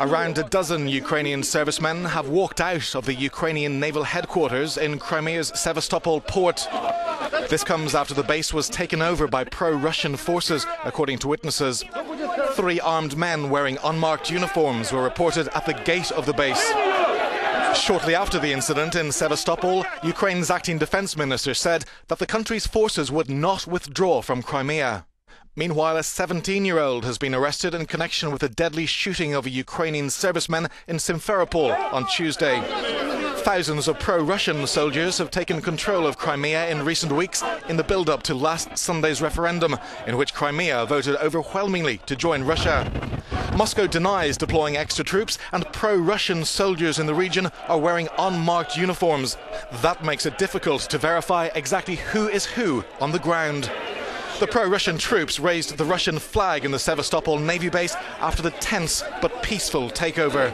Around a dozen Ukrainian servicemen have walked out of the Ukrainian naval headquarters in Crimea's Sevastopol port. This comes after the base was taken over by pro-Russian forces, according to witnesses. Three armed men wearing unmarked uniforms were reported at the gate of the base. Shortly after the incident in Sevastopol, Ukraine's acting defense minister said that the country's forces would not withdraw from Crimea. Meanwhile, a 17 year old has been arrested in connection with the deadly shooting of a Ukrainian serviceman in Simferopol on Tuesday. Thousands of pro Russian soldiers have taken control of Crimea in recent weeks in the build up to last Sunday's referendum, in which Crimea voted overwhelmingly to join Russia. Moscow denies deploying extra troops, and pro Russian soldiers in the region are wearing unmarked uniforms. That makes it difficult to verify exactly who is who on the ground. The pro Russian troops raised the Russian flag in the Sevastopol Navy base after the tense but peaceful takeover.